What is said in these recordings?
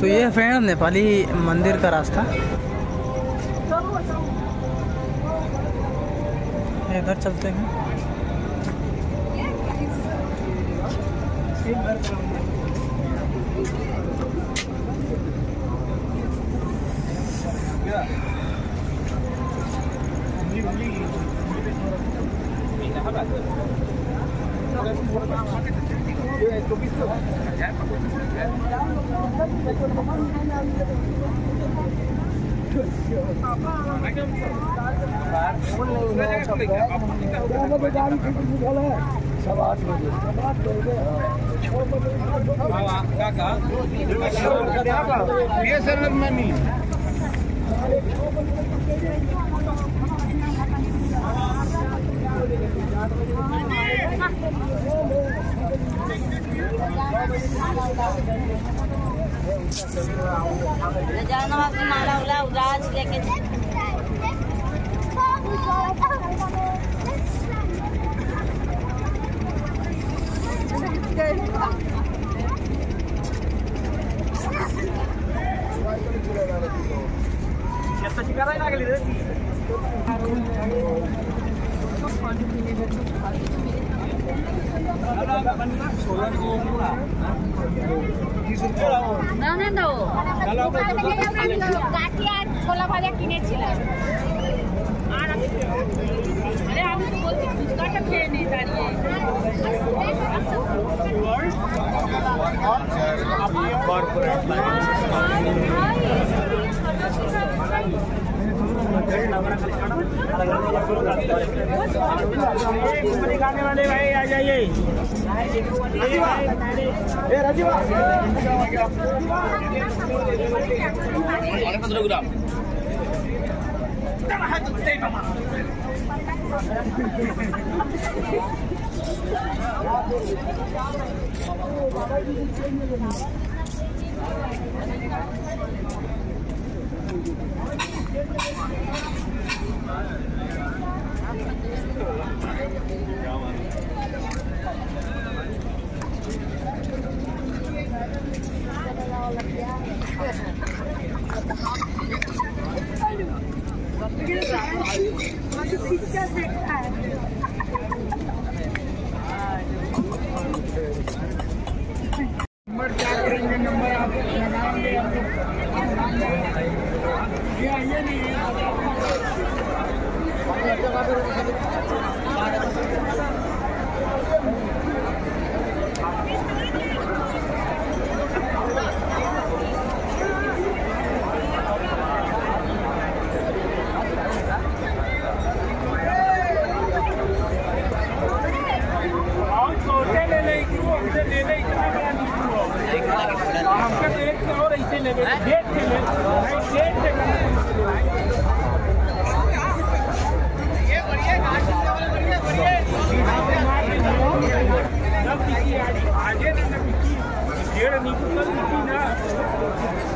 तो ये फ्रेंड नेपाली मंदिर का रास्ता इधर चलते हैं सब आठ बजे सब आठ बजे ये सर मनी जानवा की माला उला उदास लेके। গাঠিয়ার ছোলা ভাজা কিনেছিলাম আর আমি আরে আমি তো বলছি ফুচকাটা খেয়ে নিই দাঁড়িয়ে गाने वाले भाई आ जाइए வணக்கம் துருகுரா mim, porque eu não nada. Né?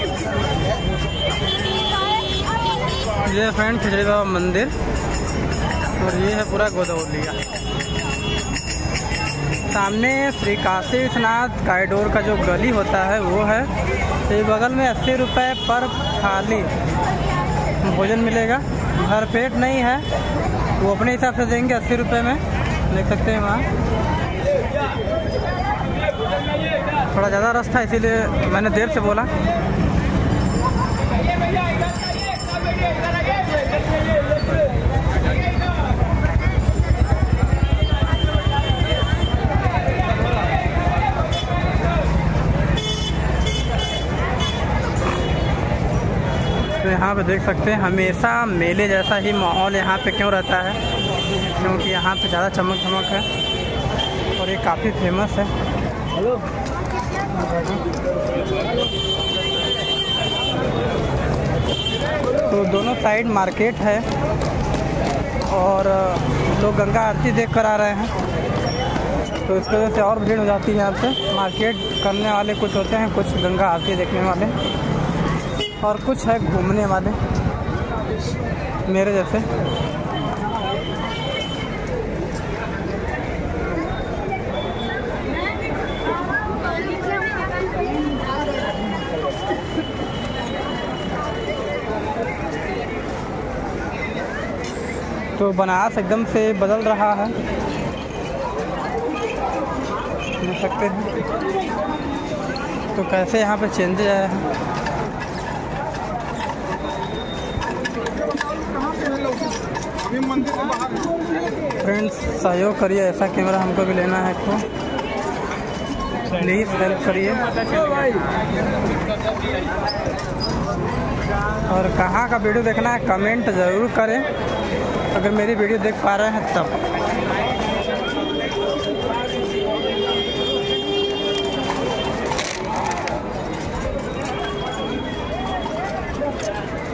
हैं फ्रेंड खिचड़ी बाबा मंदिर और ये है पूरा गोदौलिया सामने श्री काशी विश्वनाथ कॉरिडोर का जो गली होता है, वो है। तो ये बगल में अस्सी रुपये पर थाली भोजन मिलेगा। भर पेट नहीं है, वो अपने हिसाब से देंगे अस्सी रुपये में। देख सकते हैं वहाँ। थोड़ा ज़्यादा रस था इसीलिए मैंने देर से बोला। तो यहाँ पे देख सकते हैं हमेशा मेले जैसा ही माहौल यहाँ पे क्यों रहता है? क्योंकि यहाँ पे ज़्यादा चमक धमक है और ये काफ़ी फ़ेमस है। तो दोनों साइड मार्केट है और लोग गंगा आरती देख कर आ रहे हैं। तो इस वजह से और भीड़ हो जाती है यहाँ से मार्केट करने वाले कुछ होते हैं, कुछ गंगा आरती देखने वाले और कुछ है घूमने वाले, मेरे जैसे। तो बनारस एकदम से बदल रहा है। देख सकते हैं। तो कैसे यहाँ पे चेंजेज आया है। है। फ्रेंड्स सहयोग करिए, ऐसा कैमरा हमको भी लेना है तो। प्लीज़ हेल्प करिए। और कहाँ का वीडियो देखना है कमेंट ज़रूर करें। अगर मेरी वीडियो देख पा रहे हैं तब।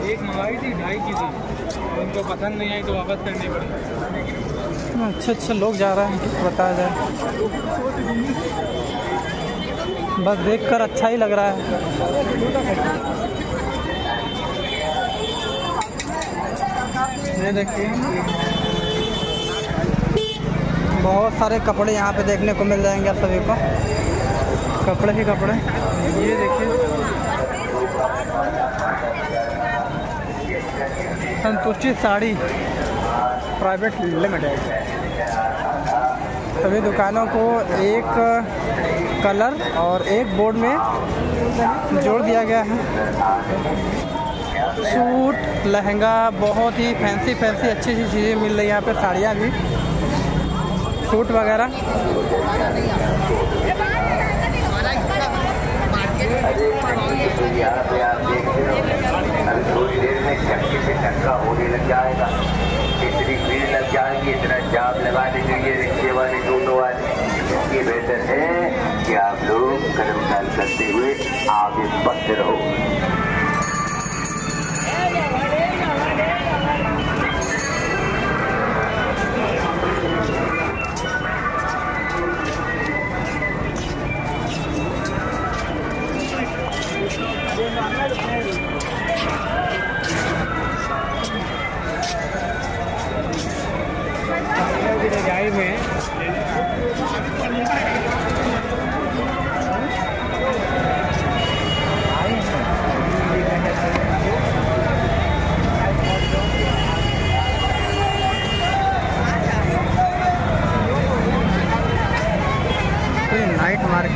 एक मंगाई थी ढाई की थी। उनको पसंद नहीं आई तो वापस करनी पड़ी। अच्छे अच्छे लोग जा रहे हैं बताया जाए। बस देखकर अच्छा ही लग रहा है। ये देखिए। बहुत सारे कपड़े यहाँ पे देखने को मिल जाएँगे आप सभी को। कपड़े ही कपड़े। ये देखिए। संतुष्टि साड़ी, प्राइवेट लिमिटेड। सभी दुकानों को एक कलर और एक बोर्ड में जोड़ दिया गया है। सूट, लहंगा, बहुत ही फैंसी फैंसी अच्छी अच्छी चीज़ें मिल रही हैं यहाँ पे साड़ियाँ भी। सूट वगैरह।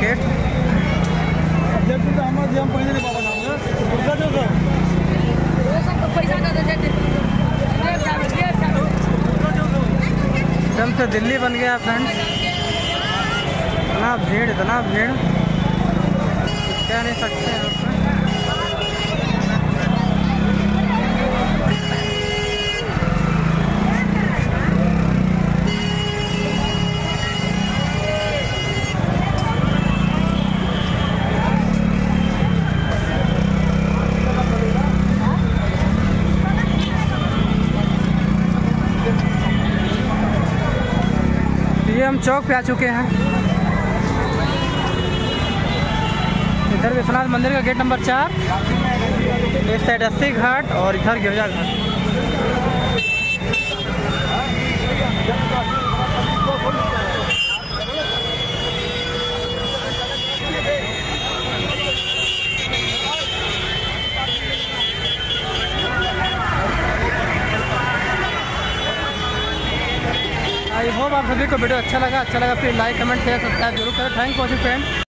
दे एकदम से दिल्ली बन गया फ्रेंड्स इतना भीड़ इतना भीड़। कह नहीं सकते चौक पे आ चुके हैं। इधर विश्वनाथ मंदिर का गेट नंबर चार। इस साइड अस्सी घाट और इधर गिरजा घाट। आई होप आप सभी को वीडियो अच्छा लगा। अच्छा लगा फिर लाइक कमेंट शेयर सब्सक्राइब ज़रूर करें। Thank watching friend